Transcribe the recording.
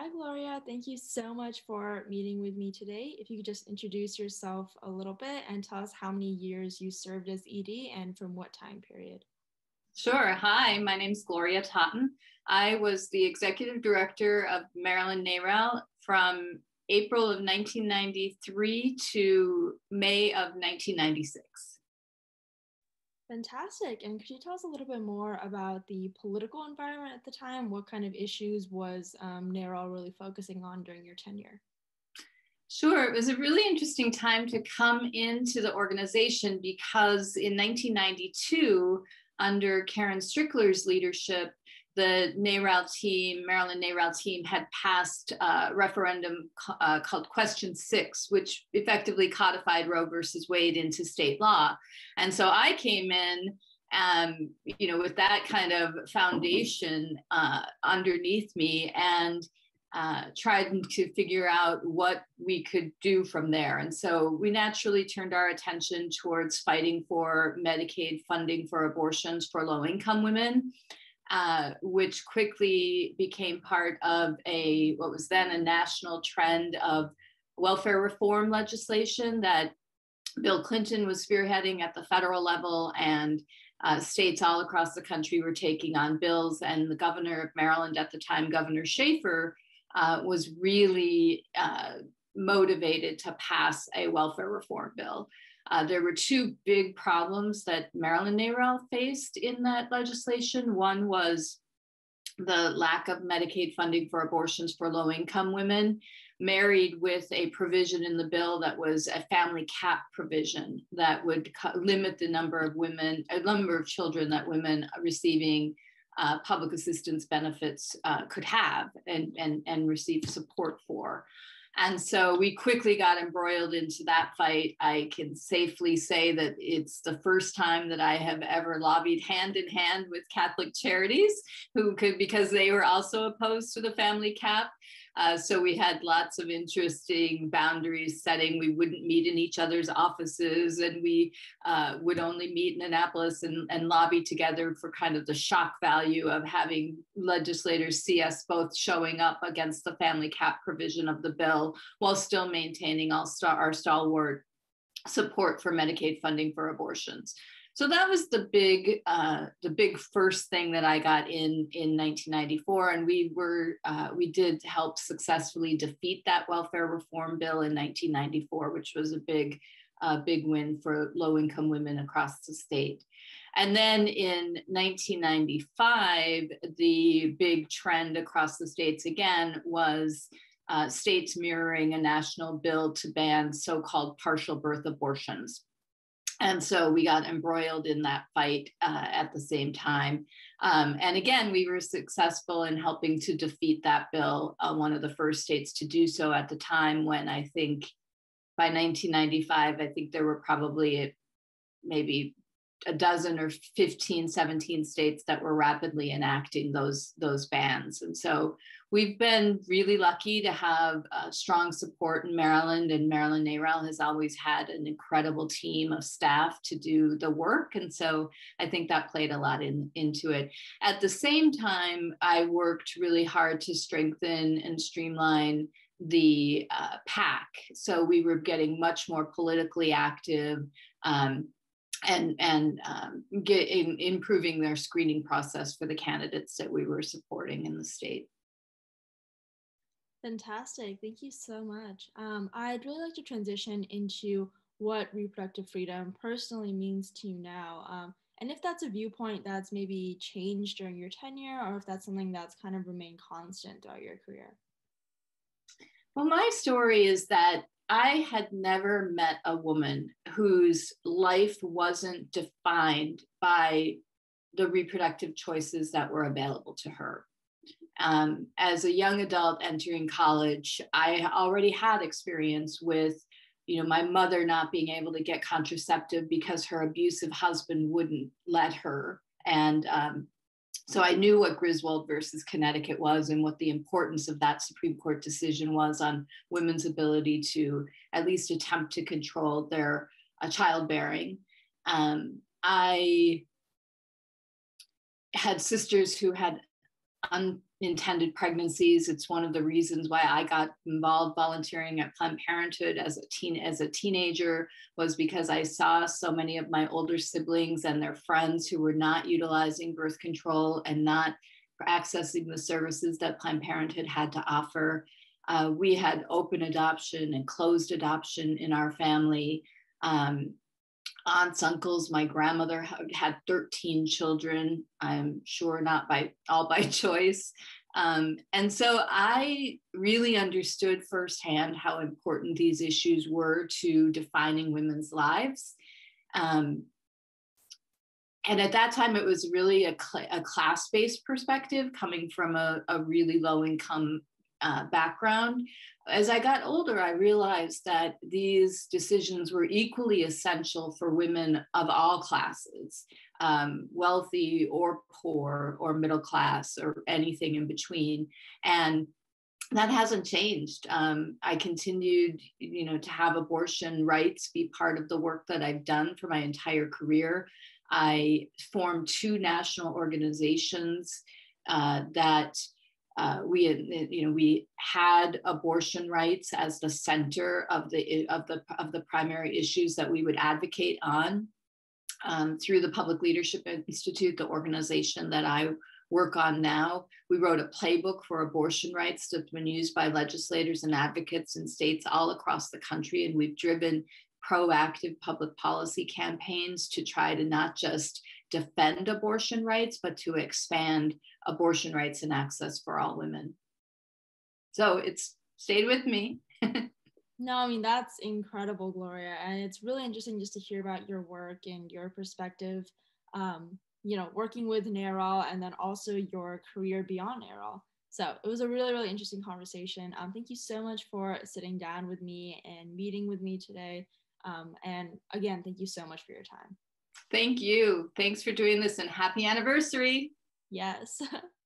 Hi, Gloria. Thank you so much for meeting with me today. If you could just introduce yourself a little bit and tell us how many years you served as ED and from what time period. Sure. Hi, my name is Gloria Totten. I was the executive director of Maryland NARAL from April of 1993 to May of 1996. Fantastic. And could you tell us a little bit more about the political environment at the time? What kind of issues was um, NARAL really focusing on during your tenure? Sure. It was a really interesting time to come into the organization because in 1992, under Karyn Strickler's leadership, the NARAL team, Maryland NARAL team, had passed a referendum uh, called Question Six, which effectively codified Roe versus Wade into state law. And so I came in, um, you know, with that kind of foundation uh, underneath me and uh, tried to figure out what we could do from there. And so we naturally turned our attention towards fighting for Medicaid funding for abortions for low income women. Uh, which quickly became part of a what was then a national trend of welfare reform legislation that Bill Clinton was spearheading at the federal level, and uh, states all across the country were taking on bills. And the governor of Maryland at the time, Governor Schaefer, uh, was really uh, motivated to pass a welfare reform bill. Uh, there were two big problems that Maryland NARAL faced in that legislation. One was the lack of Medicaid funding for abortions for low income women, married with a provision in the bill that was a family cap provision that would limit the number of women, a number of children that women receiving uh, public assistance benefits uh, could have and, and, and receive support for. And so we quickly got embroiled into that fight. I can safely say that it's the first time that I have ever lobbied hand in hand with Catholic Charities, who could, because they were also opposed to the family cap. Uh, so we had lots of interesting boundaries setting. We wouldn't meet in each other's offices and we uh, would only meet in Annapolis and, and lobby together for kind of the shock value of having legislators see us both showing up against the family cap provision of the bill while still maintaining our stalwart support for Medicaid funding for abortions so that was the big uh, the big first thing that I got in in 1994, and we were uh, we did help successfully defeat that welfare reform bill in 1994, which was a big uh, big win for low income women across the state. And then in 1995, the big trend across the states again was uh, states mirroring a national bill to ban so called partial birth abortions and so we got embroiled in that fight uh, at the same time. Um, and again, we were successful in helping to defeat that bill, uh, one of the first states to do so at the time when I think by 1995, I think there were probably maybe a dozen or 15 17 states that were rapidly enacting those those bans and so we've been really lucky to have uh, strong support in maryland and maryland naral has always had an incredible team of staff to do the work and so i think that played a lot in, into it at the same time i worked really hard to strengthen and streamline the uh, PAC. So we were getting much more politically active. Um, and and um, get in, improving their screening process for the candidates that we were supporting in the state. Fantastic, thank you so much. Um, I'd really like to transition into what reproductive freedom personally means to you now. Um, and if that's a viewpoint that's maybe changed during your tenure, or if that's something that's kind of remained constant throughout your career. Well, my story is that I had never met a woman whose life wasn't defined by the reproductive choices that were available to her. Um, as a young adult entering college, I already had experience with, you know, my mother not being able to get contraceptive because her abusive husband wouldn't let her, and um, so I knew what Griswold versus Connecticut was and what the importance of that Supreme Court decision was on women's ability to at least attempt to control their uh, childbearing. Um, I had sisters who had un, intended pregnancies. It's one of the reasons why I got involved volunteering at Planned Parenthood as a teen as a teenager was because I saw so many of my older siblings and their friends who were not utilizing birth control and not accessing the services that Planned Parenthood had to offer. Uh, we had open adoption and closed adoption in our family. Um, aunts, uncles. My grandmother had 13 children. I'm sure not by all by choice. Um, and so I really understood firsthand how important these issues were to defining women's lives. Um, and at that time, it was really a, cl- a class based perspective coming from a, a really low income uh, background as I got older, I realized that these decisions were equally essential for women of all classes, um, wealthy or poor or middle class or anything in between. And that hasn't changed. Um, I continued, you know, to have abortion rights be part of the work that I've done for my entire career. I formed two national organizations uh, that uh, we you know we had abortion rights as the center of the of the of the primary issues that we would advocate on um, through the Public Leadership Institute, the organization that I work on now. We wrote a playbook for abortion rights that's been used by legislators and advocates in states all across the country, and we've driven proactive public policy campaigns to try to not just defend abortion rights, but to expand abortion rights and access for all women. So it's stayed with me. no, I mean, that's incredible, Gloria. And it's really interesting just to hear about your work and your perspective, um, you know, working with NARAL and then also your career beyond NARAL. So it was a really, really interesting conversation. Um, thank you so much for sitting down with me and meeting with me today. Um, and again, thank you so much for your time. Thank you. Thanks for doing this and happy anniversary. Yes.